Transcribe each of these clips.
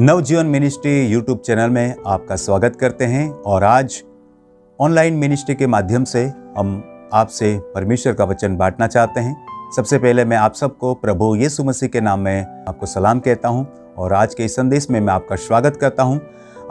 नवजीवन ministry YouTube channel में आपका स्वागत करते हैं और आज ऑनलाइन मिनिस्ट्री के माध्यम से हम आपसे परमेश्वर का वचन बांटना चाहते हैं। सबसे पहले मैं आप सबको प्रभु यीशु मसीह के नाम में आपको सलाम कहता हूँ और आज के इस संदेश में मैं आपका स्वागत करता हूँ।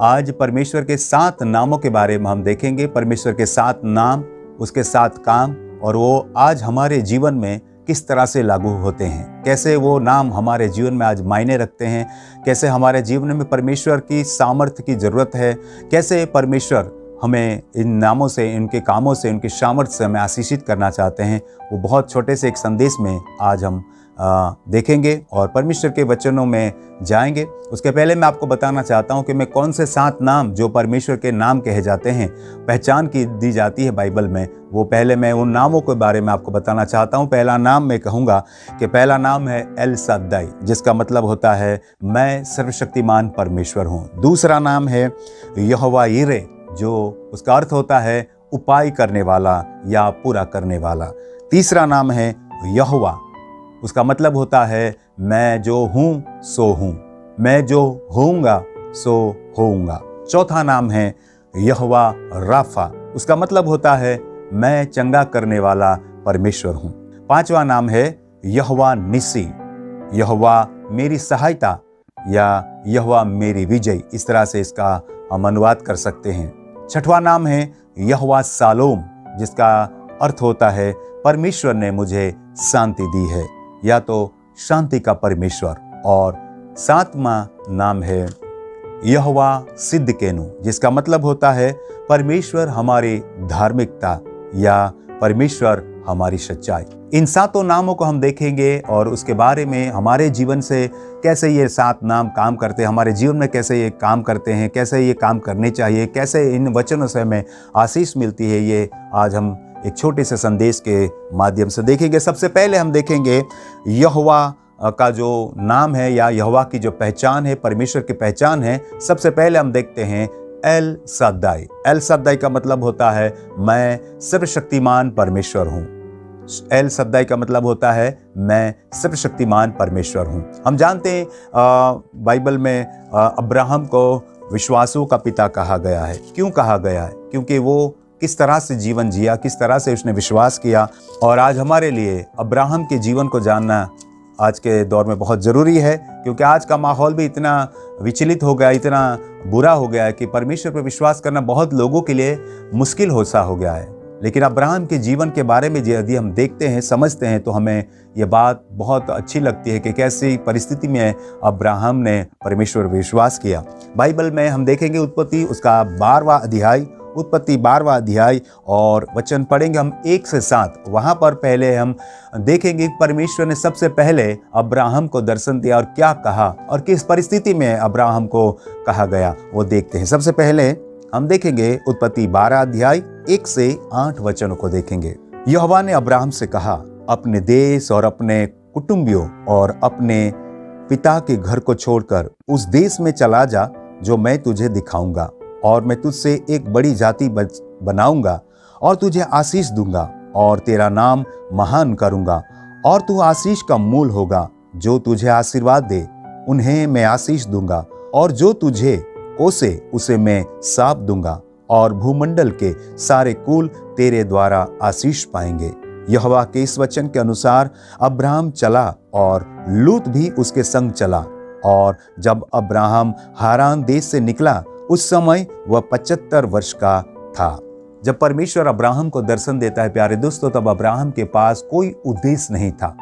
आज परमेश्वर के सात नामों के बारे में हम देखेंगे। परमेश्वर के सात नाम, उसके सात काम और वो आज हमारे जीवन में किस तरह से लागू होते हैं? कैसे वो नाम हमारे जीवन में आज मायने रखते हैं? कैसे हमारे जीवन में परमेश्वर की सामर्थ्य की ज़रूरत है? कैसे परमेश्वर हमें इन नामों से, इनके कामों से उनके सामर्थ्य से हमें आशीषित करना चाहते हैं? वो बहुत छोटे से एक संदेश में आज हम देखेंगे और परमेश्वर के वचनों में जाएँगे। उसके पहले मैं आपको बताना चाहता हूँ कि मैं कौन से सात नाम जो परमेश्वर के नाम कहे जाते हैं, पहचान की दी जाती है बाइबल में। वो पहले मैं उन नामों के बारे में आपको बताना चाहता हूँ। पहला नाम मैं कहूँगा कि पहला नाम है एल सद्दाई, जिसका मतलब होता है, मैं सर्वशक्तिमान परमेश्वर हूँ। दूसरा नाम है यहोवा ईरे जो उसका अर्थ होता है उपाय करने वाला या पूरा करने वाला। तीसरा नाम है यहोवा उसका मतलब होता है, मैं जो हूँ, सो हूँ। मैं जो होऊँगा, सो होऊँगा। चौथा नाम है, यहवा राफा। उसका मतलब होता है, मैं चंगा करने वाला परमेश्वर हूँ। पांचवा नाम है, यहवा निसी यहवा मेरी सहायता या यहवा मेरी विजय। इस तरह से इसका हम अनुवाद कर सकते हैं। छठवा नाम है, यहवा सालोम, जिसका अर्थ होता है, परमेश्वर ने मुझे शांति दी है। या तो शांति का परमेश्वर, और सातवां नाम है यहवा सिद्ध केनु जिसका मतलब होता है परमेश्वर हमारी धार्मिकता या परमेश्वर हमारी सच्चाई। इन सातों नामों को हम देखेंगे और उसके बारे में हमारे जीवन से कैसे ये सात नाम काम करते हैं, हमारे जीवन में कैसे ये काम करते हैं, कैसे ये काम करने चाहिए, कैसे इन वचनों से हमें आशीष मिलती है, ये आज हम एक छोटे से संदेश के माध्यम से देखेंगे। सबसे पहले हम देखेंगे यहवा का जो नाम है या यहवा की जो पहचान है, परमेश्वर की पहचान है, सबसे पहले हम देखते हैं एल सद्दाई। एल सद्दाई का मतलब होता है, मैं सर्वशक्तिमान परमेश्वर हूँ। एल सद्दाई का मतलब होता है, मैं सर्वशक्तिमान परमेश्वर हूँ। हम जानते हैं बाइबल में अब्राहम को विश्वासों का पिता कहा गया है। क्यों कहा गया है? क्योंकि वो किस तरह से जीवन जिया, किस तरह से उसने विश्वास किया और आज हमारे लिए अब्राहम के जीवन को जानना आज के दौर में बहुत ज़रूरी है, क्योंकि आज का माहौल भी इतना विचलित हो गया, इतना बुरा हो गया है कि परमेश्वर पर विश्वास करना बहुत लोगों के लिए मुश्किल हो सा हो गया है। लेकिन अब्राहम के जीवन के बारे में यदि हम देखते हैं, समझते हैं तो हमें यह बात बहुत अच्छी लगती है कि कैसी परिस्थिति में अब्राहम ने परमेश्वर विश्वास किया। बाइबल में हम देखेंगे उत्पत्ति, उसका बारवा अध्याय उत्पत्ति बारवा अध्याय और वचन पढ़ेंगे हम एक से सात। वहाँ पर पहले हम देखेंगे परमेश्वर ने सबसे पहले अब्राहम को दर्शन दिया और क्या कहा और किस परिस्थिति में अब्राहम को कहा गया, वो देखते हैं। सबसे पहले हम देखेंगे उत्पत्ति बारह अध्याय एक से आठ वचनों को देखेंगे। यहोवा ने अब्राहम से कहा, अपने देश और अपने कुटुंबियों और अपने पिता के घर को छोड़कर उस देश में चला जा, जो मैं तुझे दिखाऊँगा। और मैं तुझसे एक बड़ी जाति बनाऊँगा और तुझे आशीष दूँगा और तेरा नाम महान करूँगा और तू आशीष का मूल होगा, जो तुझे आशीर्वाद दे, उन्हें मैं आशीष दूँगा और जो तुझे कोसे, उसे मैं साप दूँगा और भूमंडल के सारे कुल तेरे द्वारा आशीष पाएँगे। यहवा के इस वचन के अनुसार अब्राहम चला और लूत भी उसके संग चला और जब अब्राहम हारान देश से निकला उस समय वह पचहत्तर वर्ष का था। जब परमेश्वर अब्राहम को दर्शन देता है, प्यारे दोस्तों, तब अब्राहम के पास कोई उद्देश्य नहीं था,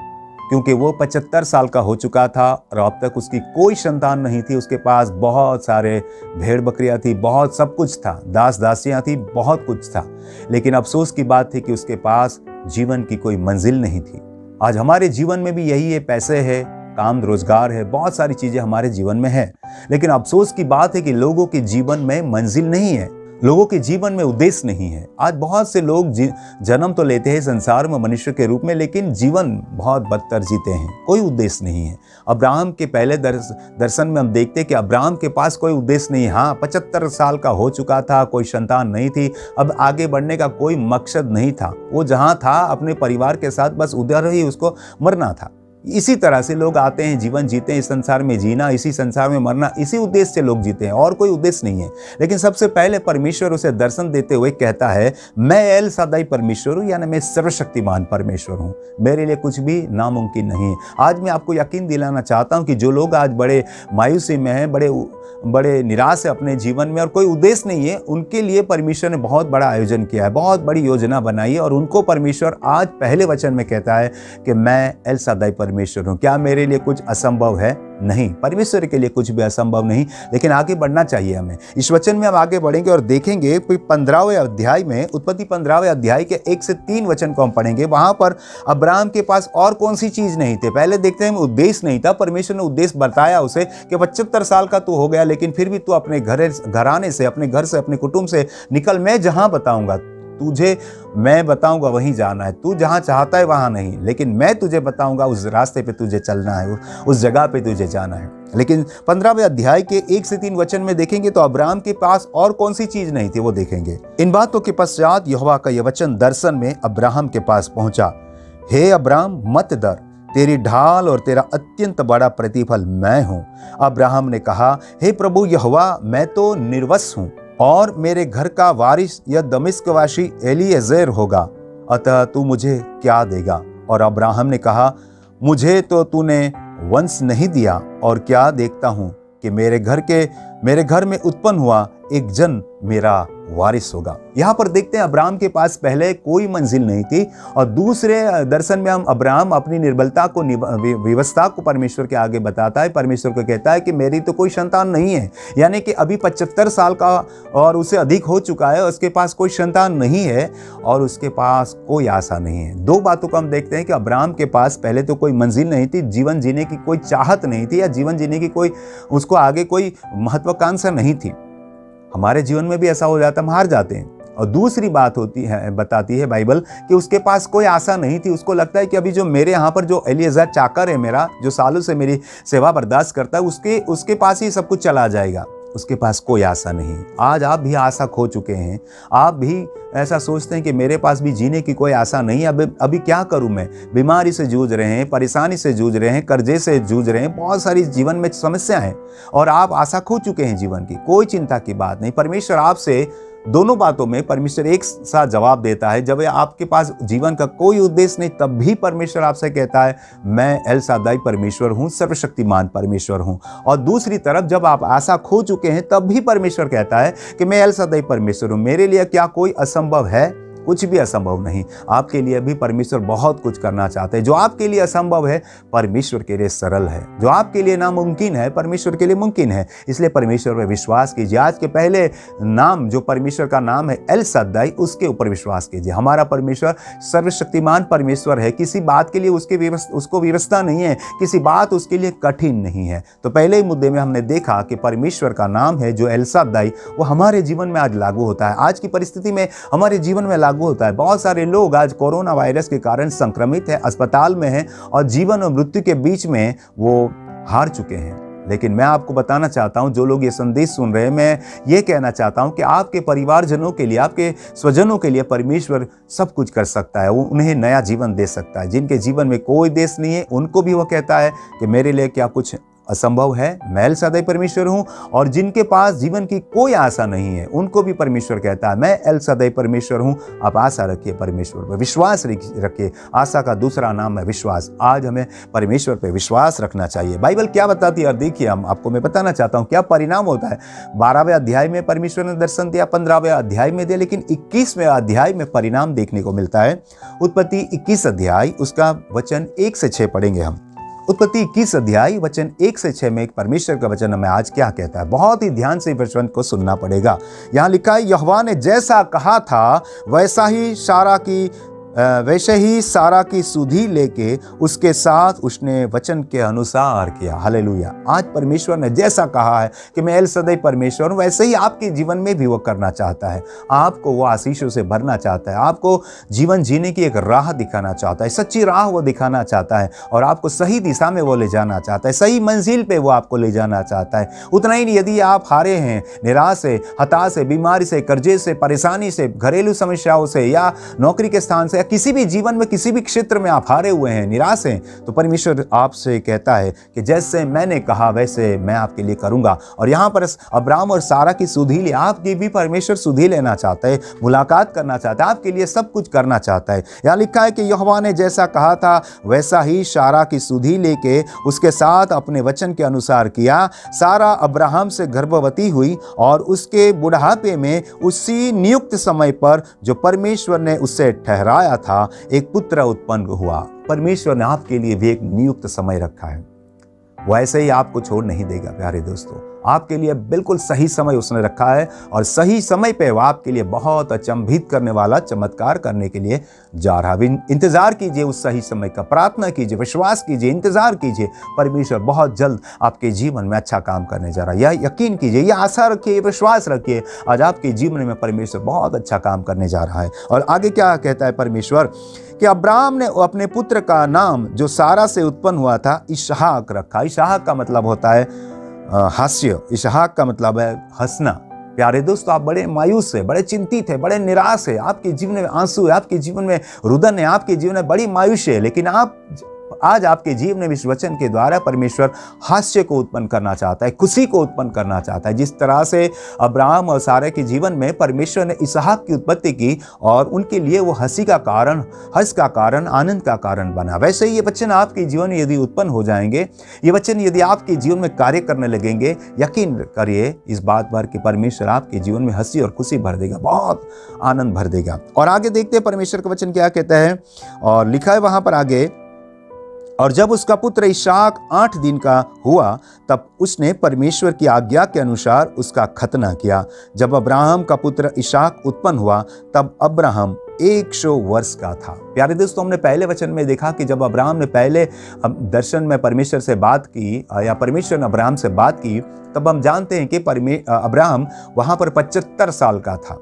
क्योंकि वो पचहत्तर साल का हो चुका था और अब तक उसकी कोई संतान नहीं थी। उसके पास बहुत सारे भेड़ बकरियाँ थी, बहुत सब कुछ था दास दासियाँ थी, बहुत कुछ था। लेकिन अफसोस की बात थी कि उसके पास जीवन की कोई मंजिल नहीं थी। आज हमारे जीवन में भी यही है पैसे है काम रोज़गार है बहुत सारी चीज़ें हमारे जीवन में है। लेकिन अफसोस की बात है कि लोगों के जीवन में मंजिल नहीं है लोगों के जीवन में उद्देश्य नहीं है। आज बहुत से लोग जन्म तो लेते हैं संसार में मनुष्य के रूप में लेकिन जीवन बहुत बदतर जीते हैं कोई उद्देश्य नहीं है। अब्राहम के पहले दर्श, दर्शन में हम देखते कि अब्राहम के पास कोई उद्देश्य नहीं। हाँ पचहत्तर साल का हो चुका था कोई संतान नहीं थी अब आगे बढ़ने का कोई मकसद नहीं था। वो जहाँ था अपने परिवार के साथ बस उधर ही उसको मरना था। इसी तरह से लोग आते हैं, जीवन जीते हैं, इस संसार में जीना, इसी संसार में मरना, इसी उद्देश्य से लोग जीते हैं, और कोई उद्देश्य नहीं है। लेकिन सबसे पहले परमेश्वर उसे दर्शन देते हुए कहता है, मैं एल सदाई परमेश्वर हूँ, यानी मैं सर्वशक्तिमान परमेश्वर हूँ। मेरे लिए कुछ भी नामुमकिन नहीं आज मैं आपको यकीन दिलाना चाहता हूँ कि जो लोग आज बड़े मायूसी में हैं, बड़े बड़े निराश है अपने जीवन में और कोई उद्देश्य नहीं है। उनके लिए परमेश्वर ने बहुत बड़ा आयोजन किया है, बहुत बड़ी योजना बनाई है और उनको परमेश्वर आज पहले वचन में कहता है कि मैं एल सदाई परमेश्वर हूँ। क्या मेरे लिए कुछ असंभव है? नहीं, परमेश्वर के लिए कुछ भी असंभव नहीं, लेकिन आगे बढ़ना चाहिए हमें। इस वचन में हम आगे बढ़ेंगे और देखेंगे कोई पंद्रहवें अध्याय में, उत्पत्ति पंद्रहवें अध्याय के एक से तीन वचन को हम पढ़ेंगे। वहाँ पर अब्राहम के पास और कौन सी चीज़ नहीं थे? पहले देखते हैं, उद्देश्य नहीं था। परमेश्वर ने उद्देश्य बताया उसे कि पचहत्तर साल का तू हो गया, लेकिन फिर भी तू अपने घर, घराने से, अपने घर से, अपने कुटुंब से निकल। मैं जहाँ बताऊँगा तुझे मैं बताऊँगा, वहीं जाना है। तू जहाँ चाहता है, वहाँ नहीं। लेकिन मैं तुझे बताऊँगा, उस रास्ते पे तुझे चलना है, उस जगह पे तुझे जाना है। लेकिन पंद्रहवें अध्याय के एक से तीन वचन में देखेंगे तो अब्राहम के पास और कौन सी चीज़ नहीं थी, वो देखेंगे। इन बातों के पश्चात यहोवा का यह वचन दर्शन में अब्राहम के पास पहुँचा। हे अब्राहम, मत डर। तेरी ढाल और तेरा अत्यंत बड़ा प्रतिफल मैं हूँ। अब्राहम ने कहा, हे प्रभु यहोवा, मैं तो निर्वस हूँ। और मेरे घर का वारिस यह दमिश्कवासी एलियजेर होगा। अतः तू मुझे क्या देगा? और अब्राहम ने कहा, मुझे तो तूने वंश नहीं दिया, और क्या देखता हूँ कि मेरे घर के मेरे घर में उत्पन्न हुआ एक जन मेरा वारिस होगा। यहाँ पर देखते हैं अब्राहम के पास पहले कोई मंजिल नहीं थी और दूसरे दर्शन में हम अब्राहम अपनी निर्बलता को व्यवस्था को परमेश्वर के आगे बताता है। परमेश्वर को कहता है कि मेरी तो कोई संतान नहीं है। यानी कि अभी पचहत्तर साल का और उसे अधिक हो चुका है, उसके पास कोई संतान नहीं है और उसके पास कोई आशा नहीं है। दो बातों को हम देखते हैं कि अब्राहम के पास पहले तो कोई मंजिल नहीं थी, जीवन जीने की कोई चाहत नहीं थी या जीवन जीने की कोई, उसको आगे कोई महत्वाकांक्षा नहीं थी। हमारे जीवन में भी ऐसा हो जाता, हम हार जाते हैं। और दूसरी बात होती है, बताती है बाइबल कि उसके पास कोई आशा नहीं थी। उसको लगता है कि अभी जो मेरे यहाँ पर जो एलियजा चाकर है मेरा, जो सालों से मेरी सेवा बर्दाश्त करता है, उसके उसके पास ही सब कुछ चला जाएगा। उसके पास कोई आशा नहीं। आज आप भी आशा खो चुके हैं। आप भी ऐसा सोचते हैं कि मेरे पास भी जीने की कोई आशा नहीं। है अभी अभी क्या करूँ मैं? बीमारी से जूझ रहे हैं, परेशानी से जूझ रहे हैं, कर्जे से जूझ रहे हैं, बहुत सारी जीवन में समस्या हैं। और आप आशा खो चुके हैं जीवन की, कोई चिंता की बात नहीं। परमेश्वर आपसे दोनों बातों में परमेश्वर एक साथ जवाब देता है, जब आपके पास जीवन का कोई उद्देश्य नहीं, तब भी परमेश्वर आपसे कहता है, मैं एल सादाई परमेश्वर हूँ, सर्वशक्तिमान परमेश्वर हूँ। और दूसरी तरफ़, जब आप आशा खो चुके हैं, तब भी परमेश्वर कहता है कि मैं एल सादाई परमेश्वर हूँ। मेरे लिए क्या कोई असंभव है? कुछ भी असंभव नहीं। आपके लिए भी परमेश्वर बहुत कुछ करना चाहते हैं। जो आपके लिए असंभव है, परमेश्वर के लिए सरल है। जो आपके लिए नामुमकिन है, परमेश्वर के लिए मुमकिन है। इसलिए परमेश्वर पर विश्वास कीजिए। आज के पहले नाम, जो परमेश्वर का नाम है, एल सदाई उसके ऊपर विश्वास कीजिए। हमारा परमेश्वर सर्वशक्तिमान परमेश्वर है। किसी बात के लिए उसके उसको व्यवस्था नहीं है। किसी बात उसके लिए कठिन नहीं है। तो पहले ही मुद्दे में हमने देखा कि परमेश्वर का नाम है, जो एल सदाई वो हमारे जीवन में आज लागू होता है। आज की परिस्थिति में, हमारे जीवन में लागू होता है। बहुत सारे लोग आज कोरोना वायरस के कारण संक्रमित है, अस्पताल में हैं और जीवन और मृत्यु के बीच में वो हार चुके हैं। लेकिन मैं आपको बताना चाहता हूँ, जो लोग ये संदेश सुन रहे हैं, मैं ये कहना चाहता हूँ कि आपके परिवारजनों के लिए, आपके स्वजनों के लिए परमेश्वर सब कुछ कर सकता है, वो उन्हें नया जीवन दे सकता है। जिनके जीवन में कोई देश नहीं है, उनको भी वो कहता है कि मेरे लिए क्या कुछ असंभव है। मैं एल सदै परमेश्वर हूँ और जिनके पास जीवन की कोई आशा नहीं है, उनको भी परमेश्वर कहता है, मैं एल सदै परमेश्वर हूँ, आप आशा रखिए परमेश्वर पर, विश्वास रखिए। आशा का दूसरा नाम है विश्वास। आज हमें परमेश्वर पर विश्वास रखना चाहिए। बाइबल क्या बताती है? और देखिए हम, आपको मैं बताना चाहता हूँ, क्या परिणाम होता है? बारहवें अध्याय में परमेश्वर ने दर्शन दिया, पंद्रहवें अध्याय में दिया, लेकिन इक्कीसवें अध्याय में परिणाम देखने को मिलता है। उत्पत्ति इक्कीस अध्याय, उसका वचन एक से छः पढ़ेंगे हम। उत्पत्ति इक्कीस अध्याय, वचन एक से छह में परमेश्वर का वचन हमें आज क्या कहता है? बहुत ही ध्यान से वचन को सुनना पड़ेगा। यहाँ लिखा है, यहवा ने जैसा कहा था, वैसा ही सारा की वैसे ही सारा की सुधी लेके उसके साथ उसने वचन के अनुसार किया। हालेलुया। आज परमेश्वर ने जैसा कहा है कि मैं एल सदै परमेश्वर हूँ, वैसे ही आपके जीवन में भी वो करना चाहता है। आपको वो आशीषों से भरना चाहता है। आपको जीवन जीने की एक राह दिखाना चाहता है, सच्ची राह वो दिखाना चाहता है और आपको सही दिशा में वो ले जाना चाहता है, सही मंजिल पर वो आपको ले जाना चाहता है। उतना ही यदि आप हारे हैं, निराश है, हताश है, बीमारी से, कर्जे से, परेशानी से, घरेलू समस्याओं से या नौकरी के स्थान से या किसी भी जीवन में, किसी भी क्षेत्र में आप हारे हुए हैं, निराश हैं तो परमेश्वर आपसे कहता है कि जैसे मैंने कहा, वैसे मैं आपके लिए करूँगा। और यहाँ पर अब्राम और सारा की सुधी ली आपकी भी परमेश्वर सुधी लेना चाहता है, मुलाकात करना चाहता है, आपके लिए सब कुछ करना चाहता है। यहाँ लिखा है कि यहोवा ने जैसा कहा था, वैसा ही सारा की सुधी लेके उसके साथ अपने वचन के अनुसार किया। सारा अब्राहम से गर्भवती हुई और उसके बुढ़ापे में उसी नियुक्त समय पर जो परमेश्वर ने उससे ठहराया था, एक पुत्र उत्पन्न हुआ। परमेश्वर ने आपके लिए भी एक नियुक्त समय रखा है। वो ऐसे ही आपको छोड़ नहीं देगा, प्यारे दोस्तों। आपके लिए बिल्कुल सही समय उसने रखा है और सही समय पे वो आपके लिए बहुत अचंभित करने वाला, चमत्कार करने के लिए जा रहा है। इंतज़ार कीजिए उस सही समय का, प्रार्थना कीजिए, विश्वास कीजिए, इंतज़ार कीजिए। परमेश्वर बहुत जल्द आपके जीवन में अच्छा काम करने जा रहा है। यह यकीन कीजिए, यह आशा रखिए विश्वास रखिए, आज आपके जीवन में परमेश्वर बहुत अच्छा काम करने जा रहा है। और आगे क्या कहता है परमेश्वर? कि अब्राहम ने अपने पुत्र का नाम जो सारा से उत्पन्न हुआ था इशहाक रखा। इशहाक का मतलब होता है हास्य, इशहाक का मतलब है हंसना। प्यारे दोस्त, आप बड़े मायूस है, बड़े चिंतित है, बड़े निराश है। आपके जीवन में आँसू है, आपके जीवन में रुदन है, आपके जीवन में बड़ी मायूस है, लेकिन आप आज आपके जीवन में इस वचन के द्वारा परमेश्वर हास्य को उत्पन्न करना चाहता है, खुशी को उत्पन्न करना चाहता है। जिस तरह से अब्राहम और सारे के जीवन में परमेश्वर ने इसहाक की उत्पत्ति की और उनके लिए वो हँसी का कारण, हंस का कारण, आनंद का कारण बना, वैसे ही ये वचन आपके जीवन में यदि उत्पन्न हो जाएँगे, ये वचन यदि आपके जीवन में कार्य करने लगेंगे, यकीन करिए इस बात पर कि परमेश्वर आपके जीवन में हँसी और खुशी भर देगा, बहुत आनंद भर देगा। और आगे देखते हैं, परमेश्वर का वचन क्या कहता है? और लिखा है वहाँ पर आगे और जब उसका पुत्र इशाक आठ दिन का हुआ, तब उसने परमेश्वर की आज्ञा के अनुसार उसका खतना किया। जब अब्राहम का पुत्र इशाक उत्पन्न हुआ, तब अब्राहम एक सौ वर्ष का था। प्यारे दोस्तों, हमने पहले वचन में देखा कि जब अब्राहम ने पहले दर्शन में परमेश्वर से बात की, या परमेश्वर ने अब्राहम से बात की, तब हम जानते हैं कि परमे, अब्राहम वहाँ पर पचहत्तर साल का था।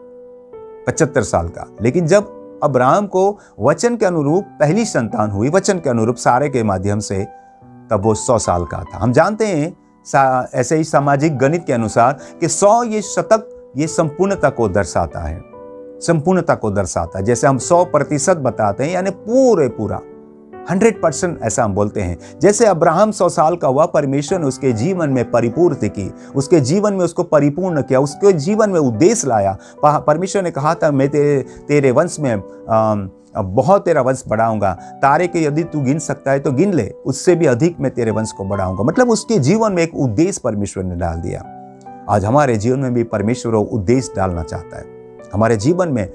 पचहत्तर साल का। लेकिन जब अब्राहम को वचन के अनुरूप पहली संतान हुई, वचन के अनुरूप सारे के माध्यम से, तब वो सौ साल का था। हम जानते हैं ऐसे ही सामाजिक गणित के अनुसार कि सौ ये शतक ये संपूर्णता को दर्शाता है। संपूर्णता को दर्शाता है। जैसे हम सौ प्रतिशत बताते हैं, यानी पूरे पूरा। हंड्रेड परसेंट ऐसा हम बोलते हैं। जैसे अब्राहम सौ साल का हुआ परमेश्वर ने उसके जीवन में परिपूर्ति की उसके जीवन में उसको परिपूर्ण किया उसके जीवन में उद्देश्य लाया। परमेश्वर ने कहा था मैं तेरे तेरे वंश में आ, बहुत तेरा वंश बढ़ाऊँगा। तारे के यदि तू गिन सकता है तो गिन ले उससे भी अधिक मैं तेरे वंश को बढ़ाऊँगा। मतलब उसके जीवन में एक उद्देश्य परमेश्वर ने डाल दिया। आज हमारे जीवन में भी परमेश्वर वो उद्देश्य डालना चाहता है। हमारे जीवन में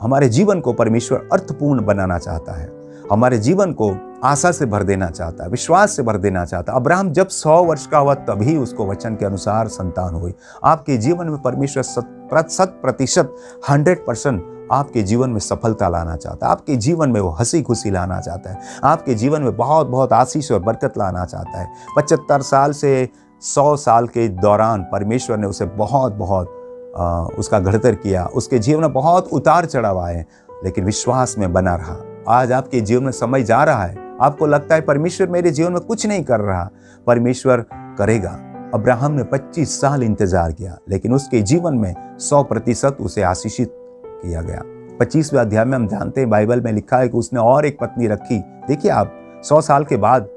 हमारे जीवन को परमेश्वर अर्थपूर्ण बनाना चाहता है। हमारे जीवन को आशा से भर देना चाहता है विश्वास से भर देना चाहता है। अब्राहम जब सौ वर्ष का हुआ तभी उसको वचन के अनुसार संतान हुई। आपके जीवन में परमेश्वर शत प्रतिशत हंड्रेड परसेंट आपके जीवन में सफलता लाना चाहता है। आपके जीवन में वो हँसी खुशी लाना चाहता है। आपके जीवन में बहुत बहुत आशीष और बरकत लाना चाहता है। पचहत्तर साल से सौ साल के दौरान परमेश्वर ने उसे बहुत बहुत आ, उसका घड़तर किया। उसके जीवन में बहुत उतार चढ़ाव आए लेकिन विश्वास में बना रहा। आज आपके जीवन में समय जा रहा है। आपको लगता है परमेश्वर मेरे जीवन में कुछ नहीं कर रहा। परमेश्वर करेगा। अब्राहम ने 25 साल इंतज़ार किया, लेकिन उसके जीवन में 100 प्रतिशत उसे आशीषित किया गया। पच्चीसवें अध्याय में हम जानते हैं, बाइबल में लिखा है कि उसने और एक पत्नी रखी। देखिए आप, सौ साल के बाद,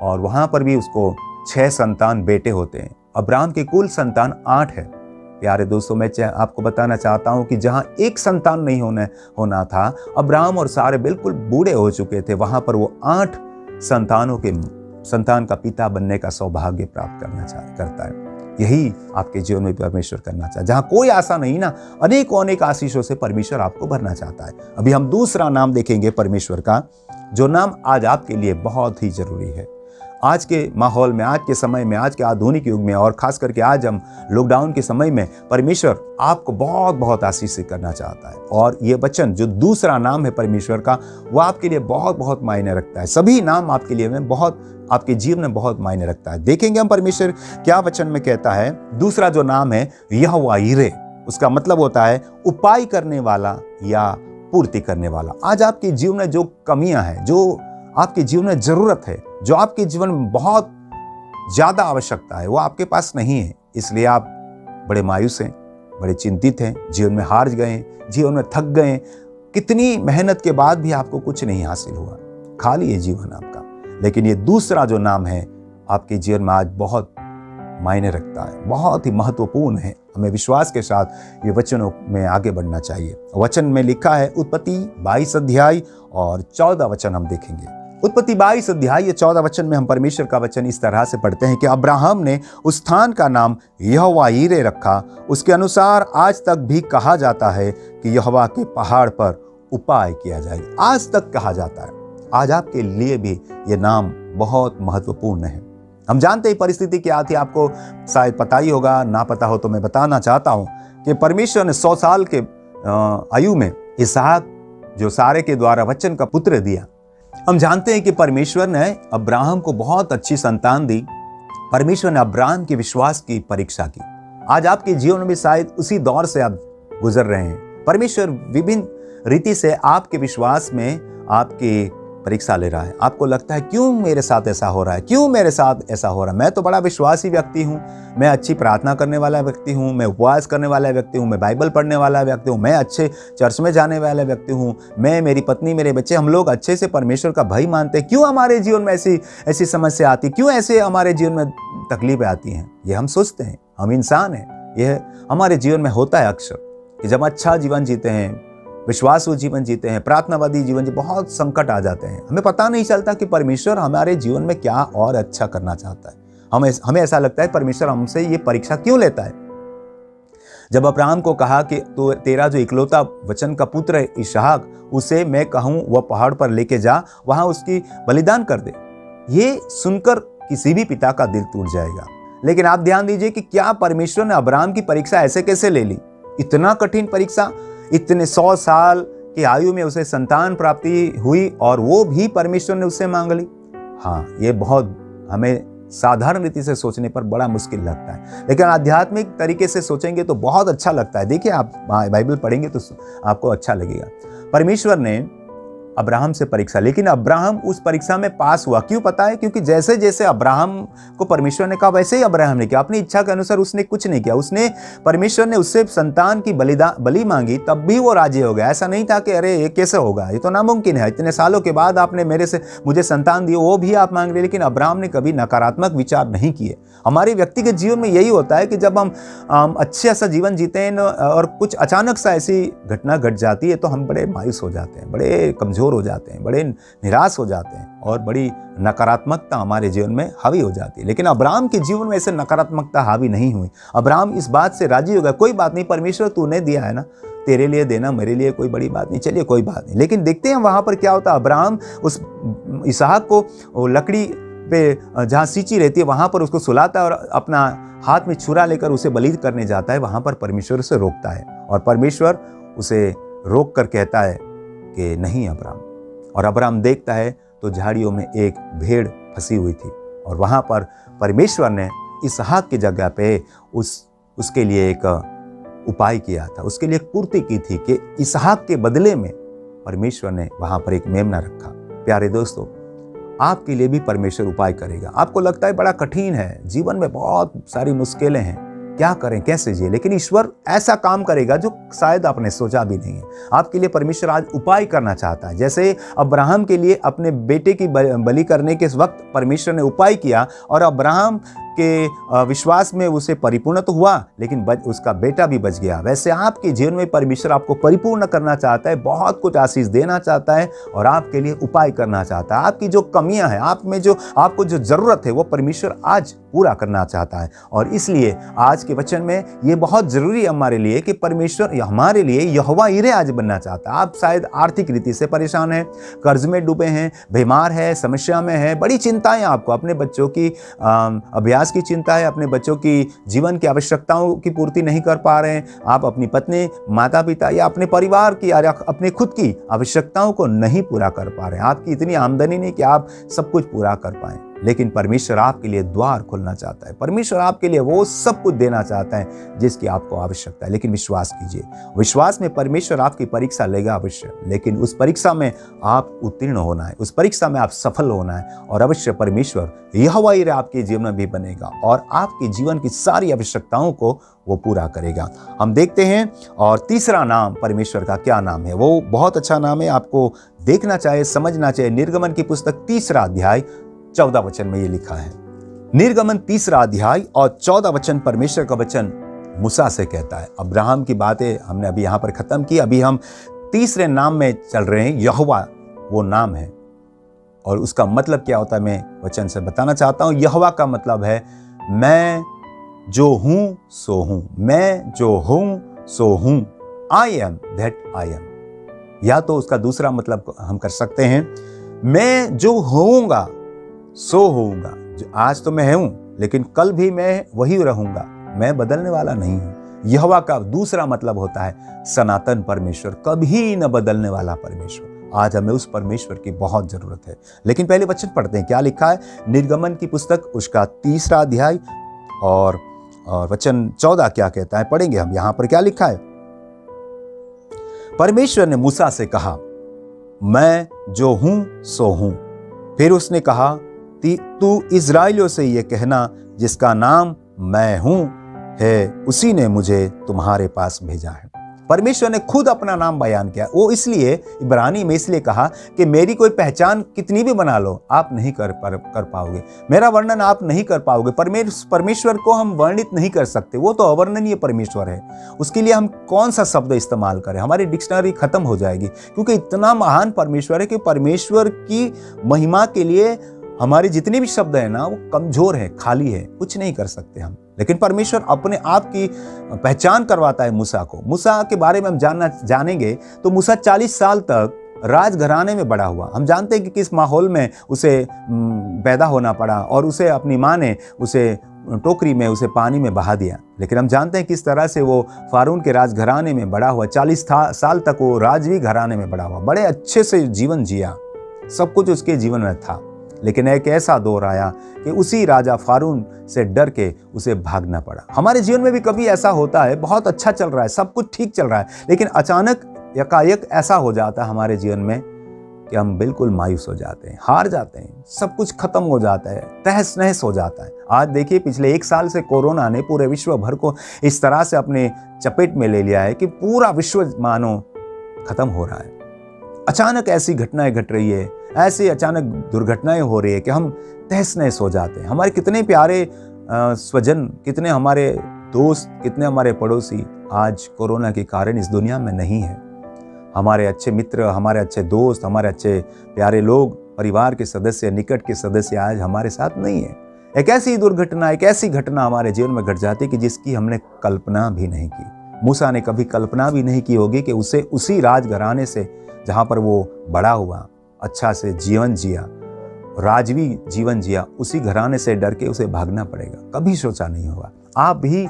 और वहाँ पर भी उसको छह संतान बेटे होते हैं। अब्राहम के कुल संतान आठ है। प्यारे दोस्तों, मैं आपको बताना चाहता हूँ कि जहाँ एक संतान नहीं होने होना था, अब्राहम और सारे बिल्कुल बूढ़े हो चुके थे। वहाँ पर वो आठ संतानों के संतान का पिता बनने का सौभाग्य प्राप्त करना चाह करता है। यही आपके जीवन में परमेश्वर करना चाहता है जहाँ कोई आशा नहीं ना, अनेकों अनेक आशीषों से परमेश्वर आपको भरना चाहता है। अभी हम दूसरा नाम देखेंगे परमेश्वर का, जो नाम आज आपके लिए बहुत ही ज़रूरी है। आज के माहौल में, आज के समय में, आज के आधुनिक युग में और खास करके आज हम लॉकडाउन के समय में परमेश्वर आपको बहुत बहुत आशीष करना चाहता है। और ये वचन जो दूसरा नाम है परमेश्वर का, वो आपके लिए बहुत बहुत मायने रखता है। सभी नाम आपके लिए में बहुत, आपके जीवन में बहुत मायने रखता है। देखेंगे हम परमेश्वर क्या वचन में कहता है। दूसरा जो नाम है यह वाइरे उसका मतलब होता है उपाय करने वाला या पूर्ति करने वाला। आज आपके जीवन में जो कमियाँ हैं, जो आपके जीवन में ज़रूरत है, जो आपके जीवन में बहुत ज़्यादा आवश्यकता है, वो आपके पास नहीं है। इसलिए आप बड़े मायूस हैं, बड़े चिंतित हैं, जीवन में हार गए जीवन में थक गए कितनी मेहनत के बाद भी आपको कुछ नहीं हासिल हुआ। खाली है जीवन आपका। लेकिन ये दूसरा जो नाम है, आपके जीवन में आज बहुत मायने रखता है, बहुत ही महत्वपूर्ण है। हमें विश्वास के साथ ये वचनों में आगे बढ़ना चाहिए। वचन में लिखा है, उत्पत्ति बाईस अध्याय और चौदह वचन हम देखेंगे। उत्पत्ति बाईस अध्याय चौदह वचन में हम परमेश्वर का वचन इस तरह से पढ़ते हैं कि अब्राहम ने उस स्थान का नाम यहवा ईरे रखा। उसके अनुसार आज तक भी कहा जाता है कि यहवा के पहाड़ पर उपाय किया जाए। आज तक कहा जाता है। आज आपके लिए भी ये नाम बहुत महत्वपूर्ण है। हम जानते ही परिस्थिति क्या थी आपको शायद पता ही होगा, ना पता हो तो मैं बताना चाहता हूँ कि परमेश्वर ने सौ साल के आयु में इसहाक जो सारे के द्वारा वचन का पुत्र दिया हम जानते हैं कि परमेश्वर ने अब्राहम को बहुत अच्छी संतान दी। परमेश्वर ने अब्राहम के विश्वास की परीक्षा की। आज आपके जीवन में शायद उसी दौर से आप गुजर रहे हैं। परमेश्वर विभिन्न रीति से आपके विश्वास में आपके परीक्षा ले रहा है। आपको लगता है, क्यों मेरे साथ ऐसा हो रहा है? क्यों मेरे साथ ऐसा हो रहा है? मैं तो बड़ा विश्वासी व्यक्ति हूँ। मैं अच्छी प्रार्थना करने वाला व्यक्ति हूँ। मैं उपवास करने वाला व्यक्ति हूँ। मैं बाइबल पढ़ने वाला व्यक्ति हूँ। मैं अच्छे चर्च में जाने वाला व्यक्ति हूँ। मैं, मेरी पत्नी, मेरे बच्चे, हम लोग अच्छे से परमेश्वर का भय मानते हैं। क्यों हमारे जीवन में ऐसी ऐसी समस्या आती? क्यों ऐसे हमारे जीवन में तकलीफें आती हैं? ये हम सोचते हैं। हम इंसान हैं। यह हमारे जीवन में होता है अक्सर कि जब अच्छा जीवन जीते हैं विश्वासु जीवन जीते हैं, प्रार्थनावादी जीवन जी, बहुत संकट आ जाते हैं। हमें पता नहीं चलता कि परमेश्वर हमारे जीवन में क्या और अच्छा करना चाहता है। हमें हमें ऐसा लगता है परमेश्वर हमसे ये परीक्षा क्यों लेता है? जब अब्राहम को कहा कि तो तेरा जो इकलौता वचन का पुत्र है इशाक उसे मैं कहूँ, वह पहाड़ पर लेके जा, वहाँ उसकी बलिदान कर दे। ये सुनकर किसी भी पिता का दिल टूट जाएगा। लेकिन आप ध्यान दीजिए कि क्या परमेश्वर ने अब्राहम की परीक्षा ऐसे कैसे ले ली? इतना कठिन परीक्षा इतने सौ साल की आयु में उसे संतान प्राप्ति हुई और वो भी परमेश्वर ने उससे मांग ली। हाँ ये बहुत हमें साधारण रीति से सोचने पर बड़ा मुश्किल लगता है। लेकिन आध्यात्मिक तरीके से सोचेंगे तो बहुत अच्छा लगता है। देखिए आप बाइबल पढ़ेंगे तो आपको अच्छा लगेगा। परमेश्वर ने अब्राहम से परीक्षा। लेकिन अब्राहम उस परीक्षा में पास हुआ। क्यों पता है? क्योंकि जैसे जैसे अब्राहम को परमेश्वर ने कहा, वैसे ही अब्राहम ने किया। अपनी इच्छा के अनुसार उसने कुछ नहीं किया। उसने, परमेश्वर ने उससे संतान की बलिदान बलि मांगी, तब भी वो राज़ी हो गया। ऐसा नहीं था कि, अरे, ये कैसे होगा? ये तो नामुमकिन है। इतने सालों के बाद आपने मेरे से, मुझे संतान दिए वो भी आप मांग रहे लेकिन अब्राहम ने कभी नकारात्मक विचार नहीं किए। हमारे व्यक्तिगत जीवन में यही होता है कि जब हम अच्छे सा जीवन जीते हैं और कुछ अचानक सा ऐसी घटना घट जाती है तो हम बड़े मायूस हो जाते हैं, बड़े कमज़ोर कमज़ोर हो जाते हैं, बड़े निराश हो जाते हैं और बड़ी नकारात्मकता हमारे जीवन में हावी हो जाती है। लेकिन अब्राम के जीवन में ऐसे नकारात्मकता हावी नहीं हुई। अब्राम इस बात से राज़ी हो गया, कोई बात नहीं, परमेश्वर तूने दिया है ना, तेरे लिए देना, मेरे लिए कोई बड़ी बात नहीं, चलिए कोई बात नहीं। लेकिन देखते हैं वहाँ पर क्या होता है, अब्राहम उस इसहाक को लकड़ी पे, जहाँ सींची रहती है, वहाँ पर उसको सुलाता है और अपना हाथ में छुरा लेकर उसे बलिद करने जाता है। वहाँ पर परमेश्वर उसे रोकता है और परमेश्वर उसे रोक कर कहता है कि नहीं अबराम। और अबराम देखता है तो झाड़ियों में एक भेड़ फंसी हुई थी। और वहाँ पर परमेश्वर ने इसहाक की जगह पे उस, उसके लिए एक उपाय किया था। उसके लिए एक पूर्ति की थी कि इसहाक के बदले में परमेश्वर ने वहाँ पर एक मेमना रखा। प्यारे दोस्तों, आपके लिए भी परमेश्वर उपाय करेगा। आपको लगता है बड़ा कठिन है, जीवन में बहुत सारी मुश्किलें हैं। क्या करें, कैसे जिए? लेकिन ईश्वर ऐसा काम करेगा जो शायद आपने सोचा भी नहीं है। आपके लिए परमेश्वर आज उपाय करना चाहता है। जैसे अब्राहम के लिए अपने बेटे की बलि करने के वक्त परमेश्वर ने उपाय किया और अब्राहम के विश्वास में उसे परिपूर्ण तो हुआ लेकिन बच, उसका बेटा भी बच गया। वैसे आपके जीवन में परमेश्वर आपको परिपूर्ण करना चाहता है बहुत कुछ आशीष देना चाहता है और आपके लिए उपाय करना चाहता है। आपकी जो कमियाँ हैं आप में जो आपको जो ज़रूरत है वो परमेश्वर आज पूरा करना चाहता है। और इसलिए आज के वचन में ये बहुत ज़रूरी है हमारे लिए कि परमेश्वर हमारे लिए यहवा इरे आज बनना चाहता है। आप शायद आर्थिक रीति से परेशान हैं कर्ज में डूबे हैं बीमार है समस्या में है बड़ी चिंताएँ आपको अपने बच्चों की अभ्यास विकास की चिंता है, अपने बच्चों की जीवन की आवश्यकताओं की पूर्ति नहीं कर पा रहे हैं। आप अपनी पत्नी माता पिता या अपने परिवार की या अपने खुद की आवश्यकताओं को नहीं पूरा कर पा रहे हैं। आपकी इतनी आमदनी नहीं कि आप सब कुछ पूरा कर पाएँ। लेकिन परमेश्वर आपके लिए द्वार खोलना चाहता है। परमेश्वर आपके लिए वो सब कुछ देना चाहता है, जिसकी आपको आवश्यकता है। लेकिन विश्वास कीजिए, विश्वास में परमेश्वर आपकी परीक्षा लेगा अवश्य, लेकिन उस परीक्षा में आप उत्तीर्ण होना है, उस परीक्षा में आप सफल होना है, और अवश्य परमेश्वर यह वही आपके जीवन में भी बनेगा, और आपके जीवन की सारी आवश्यकताओं को वो पूरा करेगा। हम देखते हैं, और तीसरा नाम परमेश्वर का क्या नाम है? वो बहुत अच्छा नाम है, आपको देखना चाहिए, समझना चाहिए। निर्गमन की पुस्तक तीसरा अध्याय चौदह वचन में ये लिखा है। निर्गमन तीसरा अध्याय और चौदह वचन परमेश्वर का वचन मूसा से कहता है। अब्राहम की बातें हमने अभी यहाँ पर खत्म की। अभी हम तीसरे नाम में चल रहे हैं, यहोवा, वो नाम है। और उसका मतलब क्या होता है मैं वचन से बताना चाहता हूँ। यहोवा का मतलब है, मैं जो हूँ, सो हूँ। मैं जो हूँ, सो हूँ। I am that I am या तो उसका दूसरा मतलब हम कर सकते हैं, मैं जो होऊँगा सो होऊँगा। जो आज तो मैं हूँ लेकिन कल भी मैं वही रहूँगा। मैं बदलने वाला नहीं हूँ। यहवा का दूसरा मतलब होता है, सनातन परमेश्वर कभी न बदलने वाला परमेश्वर। आज हमें उस परमेश्वर की बहुत ज़रूरत है। लेकिन पहले वचन पढ़ते हैं। क्या लिखा है? निर्गमन की पुस्तक, उसका तीसरा अध्याय और और वचन चौदह क्या कहता है? पढ़ेंगे हम। यहाँ पर क्या लिखा है? परमेश्वर ने मूसा से कहा, मैं जो हूँ, सो हूँ। फिर उसने कहा तू इसराइलियों से ये कहना जिसका नाम मैं हूँ है उसी ने मुझे तुम्हारे पास भेजा है। परमेश्वर ने खुद अपना नाम बयान किया। वो इसलिए इब्रानी में इसलिए कहा कि मेरी कोई पहचान कितनी भी बना लो आप नहीं कर पर, कर पाओगे। मेरा वर्णन आप नहीं कर पाओगे। परमेश्वर को हम वर्णित नहीं कर सकते। वो तो अवर्णनीय परमेश्वर है। उसके लिए हम कौन सा शब्द इस्तेमाल करें? हमारी डिक्शनरी खत्म हो जाएगी। क्योंकि इतना महान परमेश्वर है कि परमेश्वर की महिमा के लिए हमारे जितने भी शब्द है ना, वो कमज़ोर है, खाली है, कुछ नहीं कर सकते हम। लेकिन परमेश्वर अपने आप की पहचान करवाता है मूसा को। मूसा के बारे में हम जानना, जानेंगे तो मूसा चालीस साल तक राजघराने में बड़ा हुआ। हम जानते हैं कि किस माहौल में उसे पैदा होना पड़ा और उसे अपनी माँ ने उसे टोकरी में, उसे पानी में बहा दिया। लेकिन हम जानते हैं किस तरह से वो फारून के राजघराने में बड़ा हुआ। चालीस साल तक वो राजवी घराने में बड़ा हुआ। बड़े अच्छे से जीवन जिया। सब कुछ उसके जीवन में था। लेकिन एक ऐसा दौर आया कि उसी राजा फारून से डर के उसे भागना पड़ा। हमारे जीवन में भी कभी ऐसा होता है, बहुत अच्छा चल रहा है, सब कुछ ठीक चल रहा है, लेकिन अचानक यकायक ऐसा हो जाता है हमारे जीवन में कि हम बिल्कुल मायूस हो जाते हैं, हार जाते हैं, सब कुछ खत्म हो जाता है तहस नहस हो जाता है। आज देखिए, पिछले एक साल से कोरोना ने पूरे विश्व भर को इस तरह से अपने चपेट में ले लिया है कि पूरा विश्व मानो खत्म हो रहा है। अचानक ऐसी घटनाएँ घट रही है ऐसी अचानक दुर्घटनाएँ हो रही है कि हम तहस नहस हो जाते हैं। हमारे कितने प्यारे स्वजन, कितने हमारे दोस्त, कितने हमारे पड़ोसी आज कोरोना के कारण इस दुनिया में नहीं है। हमारे अच्छे मित्र, हमारे अच्छे दोस्त, हमारे अच्छे प्यारे लोग, परिवार के सदस्य, निकट के सदस्य आज हमारे साथ नहीं है। एक ऐसी दुर्घटना, एक ऐसी घटना हमारे जीवन में घट जाती कि जिसकी हमने कल्पना भी नहीं की। मूसा ने कभी कल्पना भी नहीं की होगी कि उसे उसी राजघराने से जहाँ पर वो बड़ा हुआ अच्छा से जीवन जिया, राजवी जीवन जिया, उसी घराने से डर के उसे भागना पड़ेगा। कभी सोचा नहीं होगा। आप भी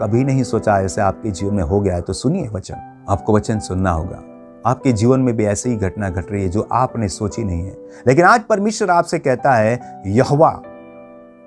कभी नहीं सोचा ऐसे आपके जीवन में हो गया है तो सुनिए वचन। आपको वचन सुनना होगा। आपके जीवन में भी ऐसी ही घटना घट रही है जो आपने सोची नहीं है। लेकिन आज परमेश्वर आपसे कहता है, यहवा,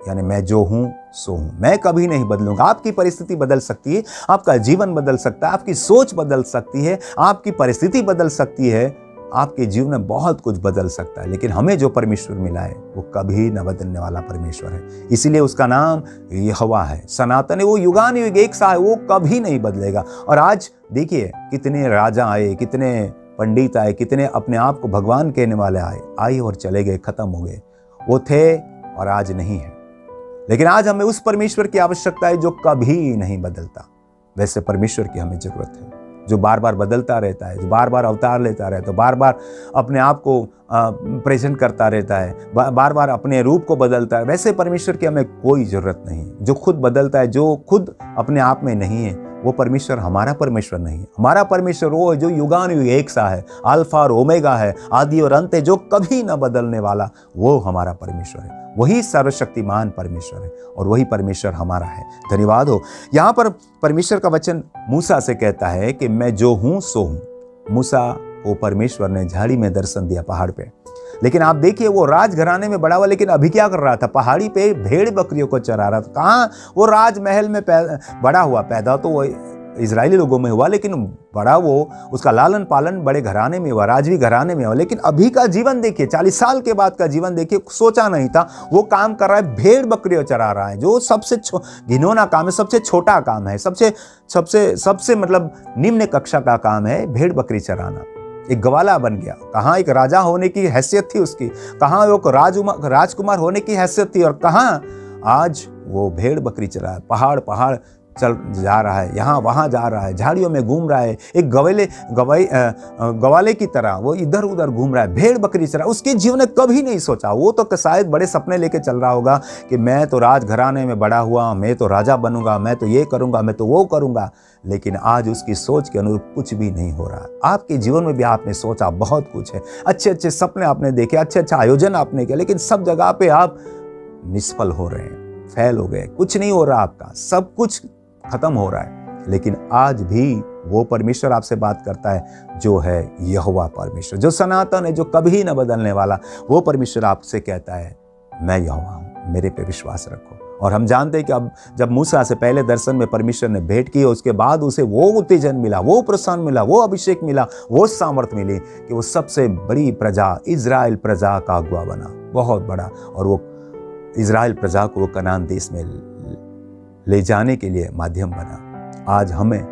यानी मैं जो हूँ, सो हूँ। मैं कभी नहीं बदलूँगा। आपकी परिस्थिति बदल सकती है, आपका जीवन बदल सकता है, आपकी सोच बदल सकती है, आपकी परिस्थिति बदल सकती है। आपके जीवन में बहुत कुछ बदल सकता है, लेकिन हमें जो परमेश्वर मिला है, वो कभी न बदलने वाला परमेश्वर है। इसीलिए उसका नाम यहवा है। सनातन है, वो युगान युग, एक सा है वो कभी नहीं बदलेगा। और आज देखिए, कितने राजा आए, कितने पंडित आए, कितने अपने आप को भगवान कहने वाले आए आए और चले गए, खत्म हो गए। वो थे और आज नहीं है। लेकिन आज हमें उस परमेश्वर की आवश्यकता है, जो कभी नहीं बदलता। वैसे परमेश्वर की हमें ज़रूरत है। जो बार बार बदलता रहता है, जो बार बार अवतार लेता रहता है तो बार बार अपने आप को प्रेजेंट करता रहता है बार बार अपने रूप को बदलता है। वैसे परमेश्वर की हमें कोई ज़रूरत नहीं जो खुद बदलता है, जो खुद अपने आप में नहीं है, वो परमेश्वर, हमारा परमेश्वर नहीं है। हमारा परमेश्वर वो है जो युगान युग एक सा है, अल्फ़ा और ओमेगा है, आदि और अंत है, जो कभी ना बदलने वाला, वो हमारा परमेश्वर है। वही सर्वशक्तिमान परमेश्वर है और वही परमेश्वर हमारा है। धन्यवाद हो। यहाँ पर परमेश्वर का वचन मूसा से कहता है कि मैं जो हूँ, सो हूँ। मूसा वो परमेश्वर ने झाड़ी में दर्शन दिया पहाड़ पे। लेकिन आप देखिए, वो राजघराने में बड़ा हुआ, लेकिन अभी क्या कर रहा था? पहाड़ी पे भेड़ बकरियों को चरा रहा था। कहाँ? वो राजमहल में बड़ा हुआ, पैदा तो वो इसराइली लोगों में हुआ, लेकिन बड़ा वो, उसका लालन पालन बड़े घराने में हुआ, राजवी घराने में हुआ, लेकिन अभी का जीवन देखिए, चालीस साल के बाद का जीवन देखिए, सोचा नहीं था, वो काम कर रहा है, भेड़ बकरियों चरा रहा है, जो सबसे घिनौना काम है, सबसे छोटा काम है, सबसे सबसे सबसे मतलब निम्न कक्षा का काम है, भेड़ बकरी चराना। एक गवाला बन गया, कहाँ एक राजा होने की हैसियत थी उसकी, कहाँ वो राजकुमार होने की हैसियत थी, और कहाँ आज वो भेड़ बकरी चला पहाड़ पहाड़ चल जा रहा है, यहाँ वहाँ जा रहा है, झाड़ियों में घूम रहा है, एक गवेले, गवाई गवाले की तरह, वो इधर उधर घूम रहा है, भेड़ बकरी चरा, उसके जीवन ने कभी नहीं सोचा। वो तो शायद बड़े सपने लेके चल रहा होगा कि मैं तो राजघराने में बड़ा हुआ, मैं तो राजा बनूँगा, मैं तो ये करूँगा, मैं तो वो करूँगा, लेकिन आज उसकी सोच के अनुरूप कुछ भी नहीं हो रहा। आपके जीवन में भी आपने सोचा बहुत कुछ है अच्छे अच्छे सपने आपने देखे अच्छे अच्छे आयोजन आपने किया, लेकिन सब जगह पे आप निष्फल हो रहे हैं, फेल हो गए, कुछ नहीं हो रहा आपका, सब कुछ खत्म हो रहा है। लेकिन आज भी वो परमेश्वर आपसे बात करता है, जो है यहोवा परमेश्वर, जो सनातन है, जो कभी न बदलने वाला, वो परमेश्वर आपसे कहता है, मैं यहोवा हूँ, मेरे पे विश्वास रखो। और हम जानते हैं कि अब जब मूसा से पहले दर्शन में परमेश्वर ने भेंट की, उसके बाद उसे वो उत्तेजन मिला, वो प्रसन्न मिला, वो अभिषेक मिला, वो सामर्थ्य मिली कि वो सबसे बड़ी प्रजा, इज़राइल प्रजा का अगुआ बना, बहुत बड़ा। और वो इज़राइल प्रजा को वो कनान देश में ले जाने के लिए माध्यम बना। आज हमें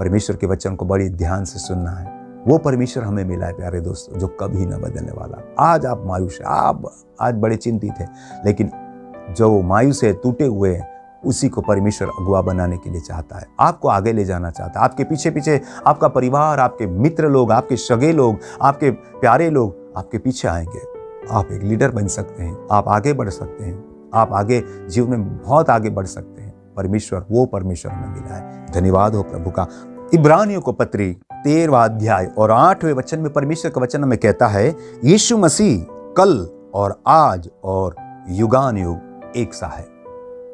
परमेश्वर के वचन को बड़ी ध्यान से सुनना है। वो परमेश्वर हमें मिला है, प्यारे दोस्तों, जो कभी न बदलने वाला। आज आप मायूस है। आप, आज बड़े चिंतित हैं, लेकिन जो मायूस है, टूटे हुए हैं, उसी को परमेश्वर अगुआ बनाने के लिए चाहता है। आपको आगे ले जाना चाहता है। आपके पीछे पीछे आपका परिवार, आपके मित्र लोग, आपके सगे लोग, आपके प्यारे लोग आपके पीछे आएँगे। आप एक लीडर बन सकते हैं। आप आगे बढ़ सकते हैं। आप आगे जीवन में बहुत आगे बढ़ सकते हैं। परमेश्वर, वो परमेश्वर हमें मिला है। धन्यवाद हो प्रभु का। इब्रानियों को पत्री तेरवा अध्याय और आठवें वचन में परमेश्वर का वचन हमें कहता है, यीशु मसीह कल और आज और युगान युग एक सा है।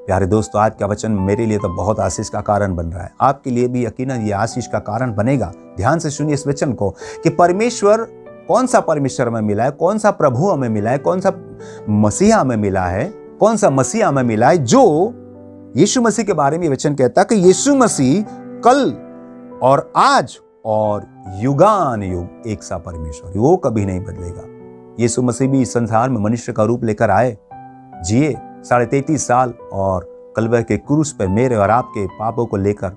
प्यारे दोस्तों, आज का वचन मेरे लिए तो बहुत आशीष का कारण बन रहा है। आपके लिए भी यकीन ये आशीष का कारण बनेगा। ध्यान से सुनिए इस वचन को कि परमेश्वर कौन सा परमेश्वर हमें मिला है? कौन सा प्रभु हमें मिला है? कौन सा मसीहा हमें मिला है? कौन सा मसीहा हमें मिला है? जो यीशु मसीह के बारे में वचन कहता कि यीशु मसीह कल और आज और युगान युग, एक सा परमेश्वर, वो कभी नहीं बदलेगा। यीशु मसीह भी संसार में मनुष्य का रूप लेकर आए, जिए साढ़े तैतीस साल और कलवर के क्रूस पर मेरे और आपके पापों को लेकर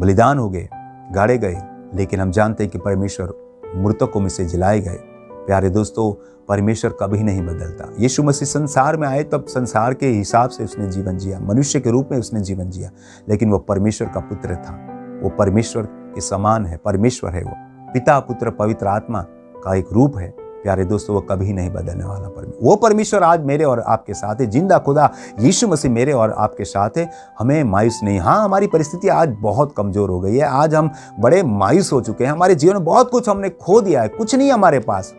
बलिदान हो गए, गाड़े गए। लेकिन हम जानते हैं कि परमेश्वर मृतकों में से जिलाए गए। प्यारे दोस्तों परमेश्वर कभी नहीं बदलता। यीशु मसीह संसार में आए तब संसार के हिसाब से उसने जीवन जिया, मनुष्य के रूप में उसने जीवन जिया, लेकिन वो परमेश्वर का पुत्र था। वो परमेश्वर के समान है, परमेश्वर है वो। पिता, पुत्र, पवित्र आत्मा का एक रूप है। प्यारे दोस्तों, वो कभी नहीं बदलने वाला परमेश्वर वो परमेश्वर आज मेरे और आपके साथ है। ज़िंदा खुदा, यीशु मसीह मेरे और आपके साथ है। हमें मायूस नहीं। हाँ हमारी परिस्थिति आज बहुत कमज़ोर हो गई है। आज हम बड़े मायूस हो चुके हैं। हमारे जीवन में बहुत कुछ हमने खो दिया है। कुछ नहीं हमारे पास।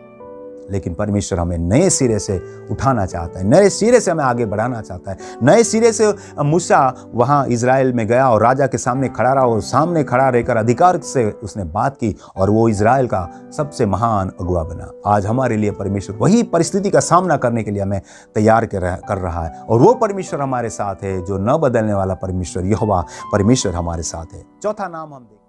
लेकिन परमेश्वर हमें नए सिरे से उठाना चाहता है, नए सिरे से हमें आगे बढ़ाना चाहता है। नए सिरे से मूसा वहाँ इसराइल में गया और राजा के सामने खड़ा रहा और सामने खड़ा रहकर अधिकार से उसने बात की और वो इसराइल का सबसे महान अगुआ बना। आज हमारे लिए परमेश्वर वही परिस्थिति का सामना करने के लिए हमें तैयार कर रहा है और वो परमेश्वर हमारे साथ है जो न बदलने वाला परमेश्वर, यहोवा परमेश्वर हमारे साथ है। चौथा नाम हम देखें।